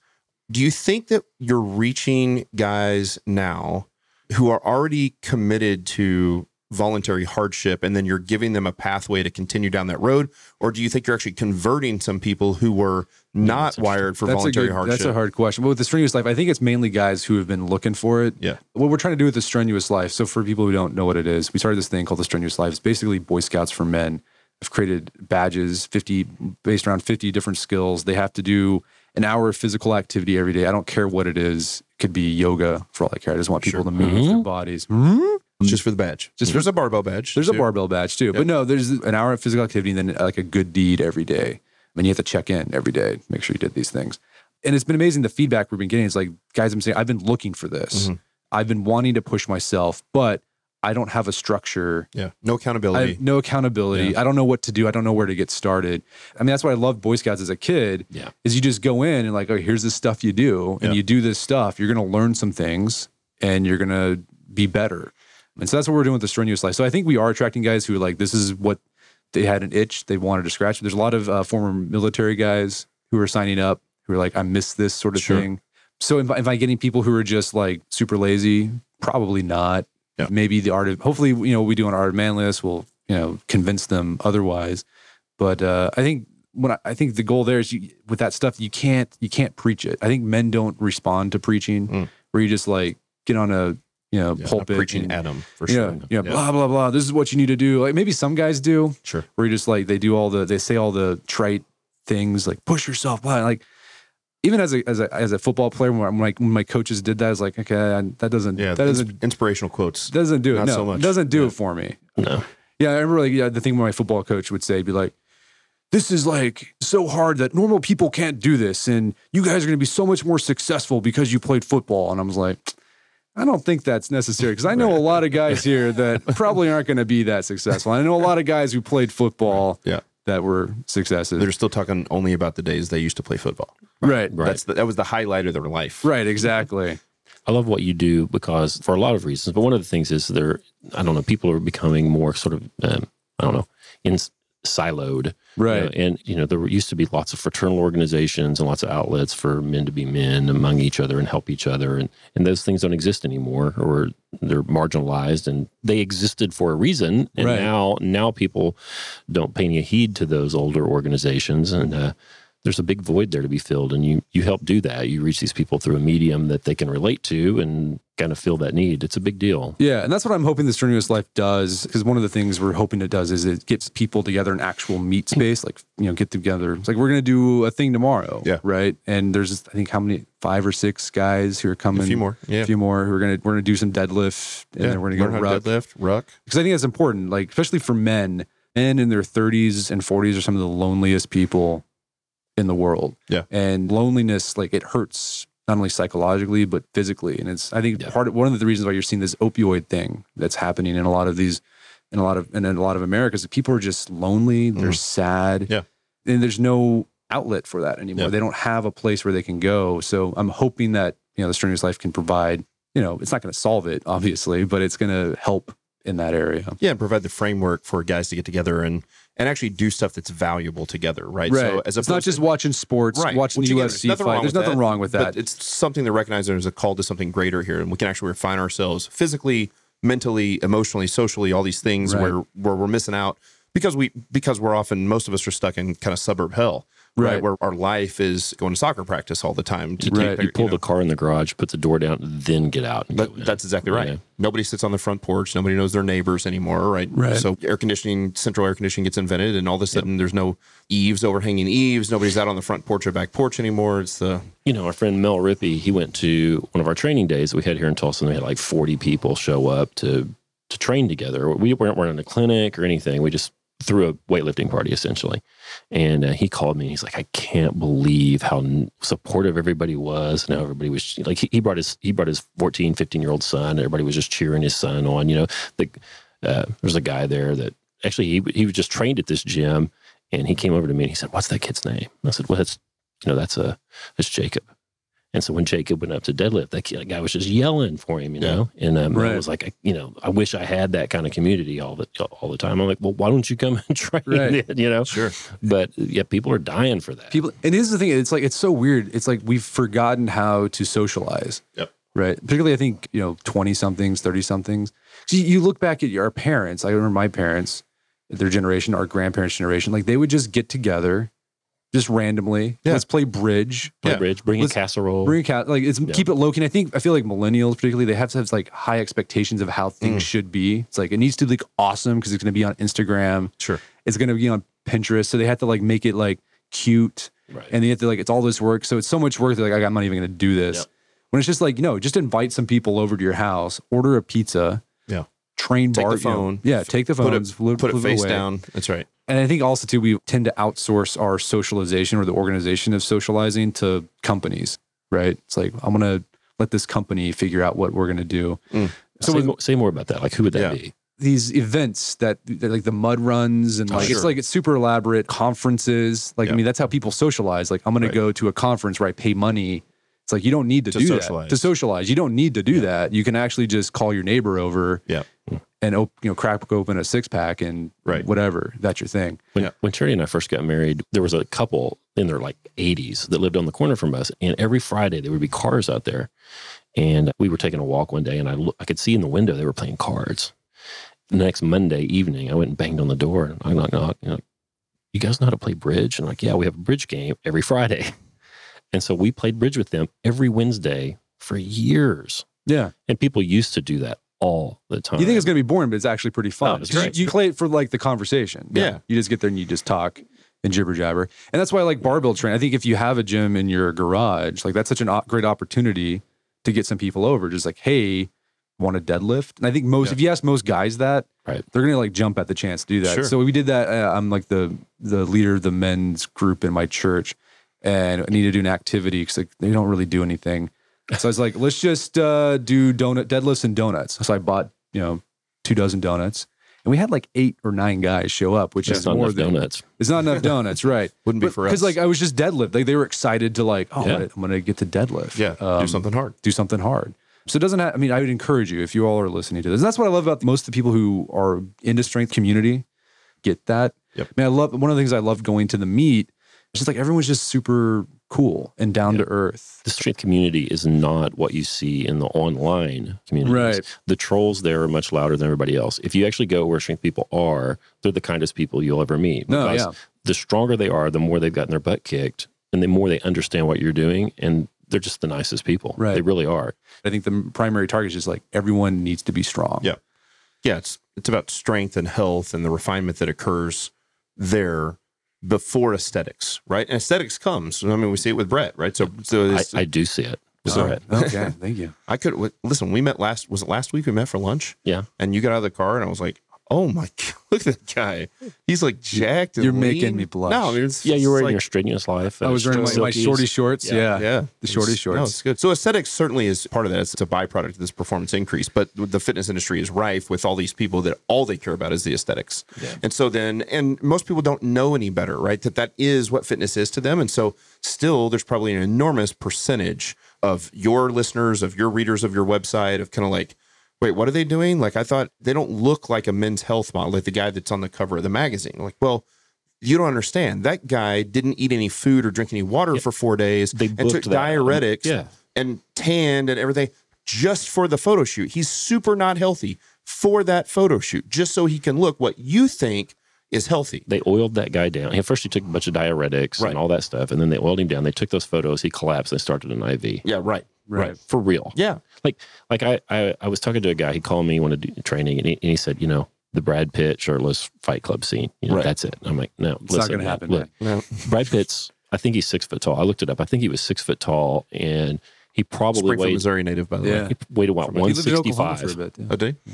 do you think that you're reaching guys now who are already committed to voluntary hardship, and then you're giving them a pathway to continue down that road, or do you think you're actually converting some people who were not wired for voluntary good, hardship? that's a hard question. But with the strenuous life, I think it's mainly guys who have been looking for it. Yeah. What we're trying to do with the strenuous life. So for people who don't know what it is, we started this thing called the strenuous life. It's basically Boy Scouts for men. I've created badges, 50 based around 50 different skills. They have to do an hour of physical activity every day. I don't care what it is. Could be yoga for all I care. I just want people to move mm-hmm. their bodies. Mm-hmm. Hmm? just for the badge. Just mm-hmm. there's a barbell badge. There's a barbell badge too. But no, there's an hour of physical activity and then uh, like a good deed every day. I mean, you have to check in every day, make sure you did these things. And it's been amazing the feedback we've been getting. It's like, guys, I'm saying, I've been looking for this. Mm-hmm. I've been wanting to push myself, but I don't have a structure. Yeah, no I accountability. have no accountability. I don't know what to do. I don't know where to get started. I mean, that's why I loved Boy Scouts as a kid. Yeah. Is you just go in and like, oh, here's the stuff you do, and Yeah. you do this stuff. You're going to learn some things, and you're going to be better. And so that's what we're doing with the strenuous life. So I think we are attracting guys who are like, this is what they had an itch they wanted to scratch. There's a lot of uh, former military guys who are signing up who are like, I miss this sort of Sure. thing. So am, am I getting people who are just like super lazy? Probably not. Yeah. Maybe the art of hopefully you know we do an art of manliness will you know convince them otherwise. But uh, I think when I, I think the goal there is you, with that stuff you can't you can't preach it. I think men don't respond to preaching Mm. where you just like get on a you know Yeah, pulpit preaching and- at them for yeah, sure. yeah, blah blah blah. This is what you need to do. Like maybe some guys do, Sure. where you just like they do all the they say all the trite things like push yourself, blah. Like even as a as a as a football player, when my when my coaches did that, I was like, okay, I- that doesn't Yeah, that doesn't inspirational quotes. doesn't do it. not no, so much. doesn't do Yeah. it for me. No. Yeah, I remember like yeah, the thing my football coach would say, be like, "This is like so hard that normal people can't do this, and you guys are going to be so much more successful because you played football." And I was like, "I don't think that's necessary because I know a lot of guys here that probably aren't going to be that successful. I know a lot of guys who played football Yeah. That were successes. They're still talking only about the days they used to play football. right, Right. That's the, that was the highlight of their life. right, exactly. I love what you do because for a lot of reasons, but one of the things is there, I don't know, people are becoming more sort of, um, I don't know, in siloed. you Right. know, and, you know, there used to be lots of fraternal organizations and lots of outlets for men to be men among each other and help each other. And, and those things don't exist anymore or they're marginalized and they existed for a reason. And Right. now, now people don't pay any heed to those older organizations. And, uh, there's a big void there to be filled and you you help do that you reach these people through a medium that they can relate to and kind of fill that need it's a big deal Yeah, and that's what I'm hoping the strenuous life does. Because one of the things we're hoping it does is it gets people together in actual meet space, like you know, get together. It's like we're gonna do a thing tomorrow, Yeah. right? And there's I think how many five or six guys who are coming, A few more. Yeah. a few more who are gonna we're gonna do some deadlift, and Yeah. then we're gonna how go to ruck deadlift, ruck. because I think that's important, like especially for men. Men in their 30s and 40s are some of the loneliest people in the world. Yeah. and loneliness like it hurts not only psychologically but physically. And it's I think Yeah. part of one of the reasons why you're seeing this opioid thing that's happening in a lot of these, in a lot of in a lot of Americas. People are just lonely. They're sad. Mm. Yeah. and there's no outlet for that anymore. Yeah. They don't have a place where they can go. So I'm hoping that you know the strenuous life can provide. You know, it's not going to solve it, obviously, but it's going to help in that area. Yeah, and provide the framework for guys to get together and and actually do stuff that's valuable together, right? Right. as it's not just to- watching sports, Right. watching the UFC there's fight. wrong There's nothing that, wrong with that. But it's something to recognize there's a call to something greater here, and we can actually refine ourselves physically, mentally, emotionally, socially, all these things Right. where where we're missing out because we because we're often most of us are stuck in kind of suburb hell, right? Right. Where our life is going to soccer practice all the time. To Right. take, You pull know. the car in the garage, put the door down, then get out. And That, go that's exactly right. Yeah. Nobody sits on the front porch. Nobody knows their neighbors anymore, right? Right. So air conditioning, central air conditioning gets invented, and all of a sudden there's no eaves, overhanging eaves. Nobody's out on the front porch or back porch anymore. It's the you know, our friend Mel Rippey, he went to one of our training days we had here in Tulsa, and we had like 40 people show up to to train together. We weren't, weren't in a clinic or anything. We just threw a weightlifting party essentially. And uh, he called me and he's like, I can't believe how supportive everybody was and how everybody was like, he, he brought his, he brought his 14, 15 year old son. Everybody was just cheering his son on, you know, the, uh, there's a guy there that actually he, he was just trained at this gym and he came over to me and he said, what's that kid's name? And I said, well, that's, you know, that's a, that's Jacob. And so when Jacob went up to deadlift, that, guy was just yelling for him, you Yeah. know. And um, I Right. was like, you know, I wish I had that kind of community all the all the time. I'm like, well, why don't you come and train? Right. then, you know, sure. But yeah, people are dying for that. people and here's the thing it's like it's so weird it's like we've forgotten how to socialize Yep. right particularly i think you know 20 somethings 30 somethings so you, you look back at your parents i remember my parents their generation our grandparents generation like they would just get together just randomly Yeah. let's play bridge Play Yeah. bridge, bring a Let's casserole. bring a cat like it's keep it low key and i think i feel like millennials particularly they have to have like high expectations of how things mm. should be it's like it needs to look awesome because it's going to be on instagram Sure. it's going to be on Pinterest. So they have to like make it like cute. Right. And they have to like, it's all this work. So it's so much work. They're like, I'm not even going to do this. Yep. When it's just like, you know, just invite some people over to your house, order a pizza, Yeah. Train Take bar. the phone. you know, yeah. Take the Put phones, it, flip- put it face away. down. That's right. And I think also too, we tend to outsource our socialization or the organization of socializing to companies, right? It's like, I'm going to let this company figure out what we're going to do. Mm. So say, with- more, say more about that. Like, who would that Yeah. be? these events that they're like the mud runs and Oh, like sure. it's like it's super elaborate conferences. Like I mean, that's how people socialize. Like I'm going Right. to go to a conference where I pay money. It's like you don't need to, To do socialize. that to socialize. You don't need to do that. You can actually just call your neighbor over Yeah. And op- you know crack open a six pack and Right. whatever. That's your thing. When, Yeah. when Charity and I first got married, there was a couple in their like 80s that lived on the corner from us. And every Friday, there would be cars out there. And we were taking a walk one day, and I, look, I could see in the window they were playing cards. The next Monday evening, I went and banged on the door, and I knock, knock, you know, you guys know how to play bridge? And I'm like, yeah, we have a bridge game every Friday. And so we played bridge with them every Wednesday for years. Yeah. And people used to do that all the time. You think it's going to be boring, but it's actually pretty fun. Oh, it's 'Cause great. You, you play it for like the conversation. Yeah. You just get there and you just talk and jibber jabber. And that's why I like barbell train. I think if you have a gym in your garage, like that's such a great opportunity to get some people over. Just like, hey, want to deadlift? And I think most, Yeah. if you ask most guys that, Right. they're going to like jump at the chance to do that. Sure. So we did that. Uh, I'm like the, the leader of the men's group in my church and I need to do an activity because like, they don't really do anything. So I was like, let's just uh, do donut deadlifts and donuts. So I bought, you know, two dozen donuts. And we had like eight or nine guys show up, which That's is not more enough than donuts. it's not enough donuts, right? Wouldn't be for us. Because like I was just deadlift. Like they were excited to like, oh, Yeah. I'm, gonna, get to deadlift. Yeah. Um, do something hard. do something hard. So it doesn't have, I mean, I would encourage you if you all are listening to this. And that's what I love about most of the people who are into strength community get that. Yep. I mean, I love one of the things I love going to the meet. It's just like everyone's just super cool and down to earth. the strength community is not what you see in the online community. Right. The trolls there are much louder than everybody else. If you actually go where strength people are, they're the kindest people you'll ever meet. No, yeah. The stronger they are, the more they've gotten their butt kicked, and the more they understand what you're doing, and they're just the nicest people. Right. They really are. I think the primary target is just like everyone needs to be strong. Yeah. Yeah, it's it's about strength and health and the refinement that occurs there before aesthetics, right? And aesthetics comes. I mean, we see it with Brett, right? So, so I, I do see it. With So- Brett. Okay. Thank you. I could w- listen. We met last. Was it last week? We met for lunch, Yeah. and you got out of the car, and I was like, oh my god, look at that guy. He's like jacked. And You're making me blush. No, I mean, it's Yeah, you were it's in like, your strenuous life. I was wearing my, my shorty shorts. Yeah. Yeah, Yeah, the shorty shorts. No, it's good. So aesthetics certainly is part of that. It's, it's a byproduct of this performance increase. But the fitness industry is rife with all these people that all they care about is the aesthetics. Yeah. And so then, and most people don't know any better, right? That that is what fitness is to them. And so still, there's probably an enormous percentage of your listeners, of your readers of your website, of kind of like. Wait, what are they doing? Like, I thought they don't look like a men's health model, like the guy that's on the cover of the magazine. Like, well, you don't understand. That guy didn't eat any food or drink any water for four days They and took that. diuretics Yeah. and tanned and everything just for the photo shoot. He's super not healthy for that photo shoot, just so he can look what you think is healthy. They oiled that guy down. At first, he took a bunch of diuretics Right. and all that stuff, and then they oiled him down. They took those photos. He collapsed. and They started an IV. Yeah, right. Right. For real. Yeah. Like, like I, I, I was talking to a guy. He called me, he wanted to do training, and he, and he said, you know, the Brad Pitt shirtless Fight Club scene. You know, Right. that's it. I'm like, no, It's not listen, going to man, happen. Look. No. Brad Pitt's. I think he's six foot tall. I looked it up. I think he was six foot tall, and he probably Springfield, weighed. Missouri native, by the Yeah. way. He weighed about He one lived in sixty Oklahoma for a bit. yeah. Oh, did he?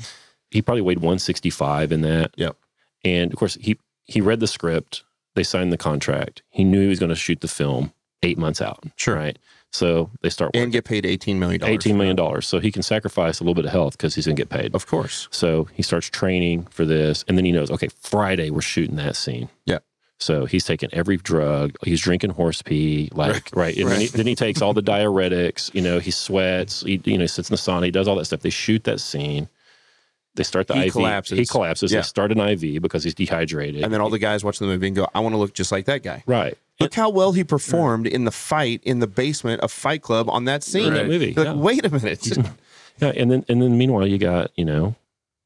He probably weighed one sixty five in that. Yep. And of course, he he read the script. They signed the contract. He knew he was going to shoot the film eight months out. Sure. Right. So they start And get paid $18 million. eighteen million dollars. So he can sacrifice a little bit of health because he's going to get paid. Of course. So he starts training for this, and then he knows, okay, Friday we're shooting that scene. Yeah. So he's taking every drug. He's drinking horse pee, like right. And Then, he, then he takes all the diuretics. You know, he sweats. He you know he sits in the sauna. He does all that stuff. They shoot that scene. They start the He IV. collapses. He collapses. Yeah. They start an IV because he's dehydrated. And then all the guys watching the movie and go, I want to look just like that guy. right. Look how well he performed in the fight in the basement of Fight Club on that scene. In that movie, Like, wait a minute. Yeah, and then and then meanwhile you got you know,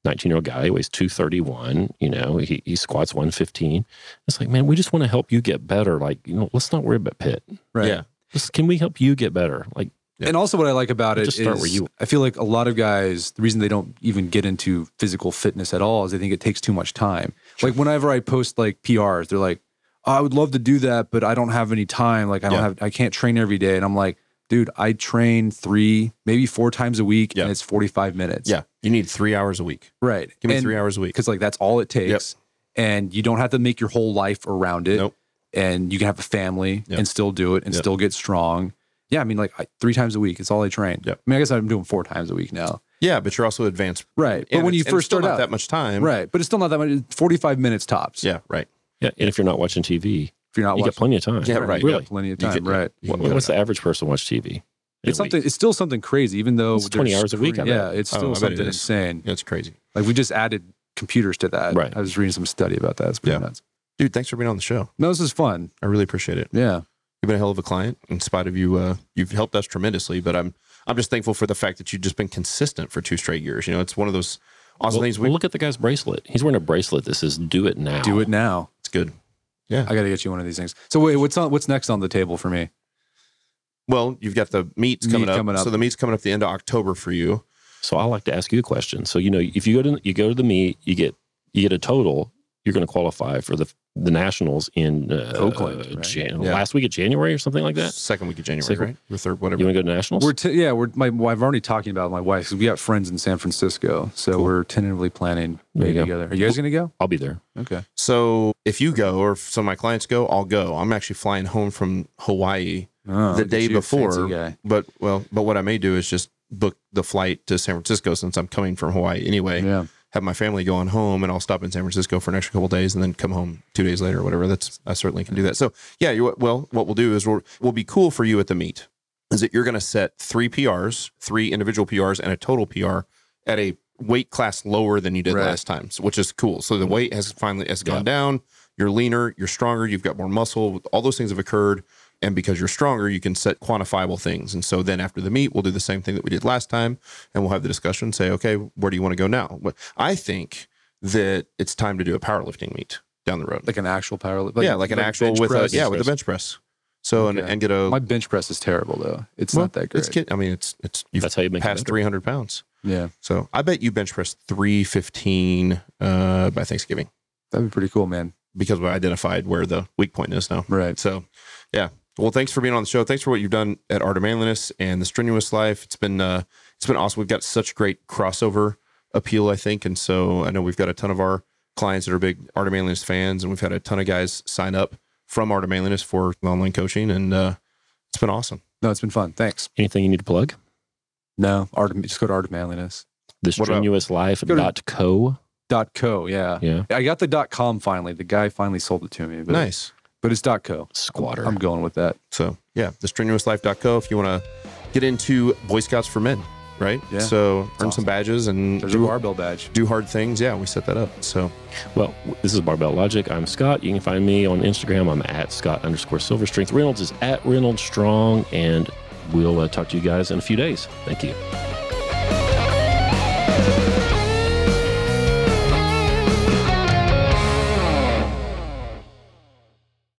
nineteen year old guy he weighs two thirty one. You know he he squats one fifteen. It's like man, we just want to help you get better. Like you know, let's not worry about Pitt. Right. Yeah. Just, can we help you get better? Like Yeah. And also, what I like about it Just start is where you- I feel like a lot of guys, the reason they don't even get into physical fitness at all is they think it takes too much time. Like whenever I post like PRs, they're like, oh, I would love to do that, but I don't have any time. Like I don't Yeah. have, I can't train every day. And I'm like, dude, I train three, maybe four times a week, Yeah. and it's 45 minutes. yeah. You need three hours a week. Right. Give me And- three hours a week. because like that's all it takes and you don't have to make your whole life around it Nope. and you can have a family Yep. and still do it and Yep. still get strong yeah i mean like I, three times a week it's all i train Yep. i mean i guess i'm doing four times a week now Yeah, but you're also advanced. right but And when you it's- and it's first still start out that much time. right but it's still not that much 45 minutes tops Yeah, right. yeah, and if you're not watching TV, if you're not you got watching plenty of time. Yeah, right. Really, plenty of time could- right What- what's the average person watch TV? it's something week? it's still something crazy even though It's 20 there's hours a week, I yeah it's Oh, still I bet it something insane Yeah, it's crazy. like we just added computers to that Right. i was reading some study about that it's pretty Yeah. nuts Dude, thanks for being on the show. no this is fun I really appreciate it. yeah You've been a hell of a client. In spite of you, uh, you've helped us tremendously. But I'm I'm just thankful for the fact that you've just been consistent for two straight years. You know, it's one of those awesome Well, things. We well, look at the guy's bracelet. He's wearing a bracelet that says "Do it now." do it now it's good. Yeah, I gotta get you one of these things so wait what's on what's next on the table for me Well, you've got the meets Meet coming up. coming up. So the meet's coming up the end of October for you. So I like to ask you a question. So you know, if you go to you go to the meet, you get you get a total. You're going to qualify for the the nationals in uh, Oakland, uh, right? Jan- Yeah. last week of January or something like that. Second week of January, Second- right? Or third, whatever. You want to go to nationals? We're t- yeah, we're my wife. I'm already talking about my wife 'cause we got friends in San Francisco, so Cool. we're tentatively planning There maybe go. together. Are you guys gonna go? I'll be there. Okay. so if you go, or if some of my clients go, I'll go. I'm actually flying home from Hawaii Oh, the day before. But well, but what I may do is just book the flight to San Francisco since I'm coming from Hawaii anyway. Yeah. Have my family going home, and I'll stop in San Francisco for an extra couple days, and then come home two days later or whatever. That's I certainly can do that. So yeah, you well, what we'll do is we'll will be cool for you at the meet is that you're going to set three PRs, three individual PRs, and a total PR at a weight class lower than you did Right. last time, so- which is cool. So the mm-hmm. weight has finally has gone Yeah. down. You're leaner, you're stronger, you've got more muscle. All those things have occurred, and because you're stronger, you can set quantifiable things. And so then after the meet, we'll do the same thing that we did last time, and we'll have the discussion. Say, okay, where do you want to go now? But I think that it's time to do a powerlifting meet down the road. Like an actual power. yeah, like an actual with press? a yeah with a bench press. So and, Okay. and get a My bench press is terrible though. It's well, not that great. It's kid. I mean, it's it's you've That's how you make it passed three hundred pounds. Yeah, So I bet you bench press three fifteen uh, by Thanksgiving that'd be pretty cool, man. because we identified where the weak point is now. Right. So, yeah. Well, thanks for being on the show. Thanks for what you've done at Art of Manliness and the Strenuous Life. It's been uh, it's been awesome. We've got such great crossover appeal, I think. And so I know we've got a ton of our clients that are big Art of Manliness fans, and we've had a ton of guys sign up from Art of Manliness for online coaching, and uh, it's been awesome. No, it's been fun. Thanks. Anything you need to plug? No, art of, just go to Art of Manliness. The What strenuous life dot co. Dot co. Yeah. Yeah. I got the dot com finally. The guy finally sold it to me. But, nice. But it's dot co. Squatter. I'm going with that. So yeah, the strenuouslife.co if you want to get into Boy Scouts for Men, right? Yeah. So earn awesome. some badges and There's a do, barbell badge. do hard things. Yeah, we set that up. So Well, this is Barbell Logic. I'm Scott. You can find me on Instagram. I'm at Scott underscore Silver Strength. Reynolds is at Reynolds Strong, and we'll uh, talk to you guys in a few days. Thank you.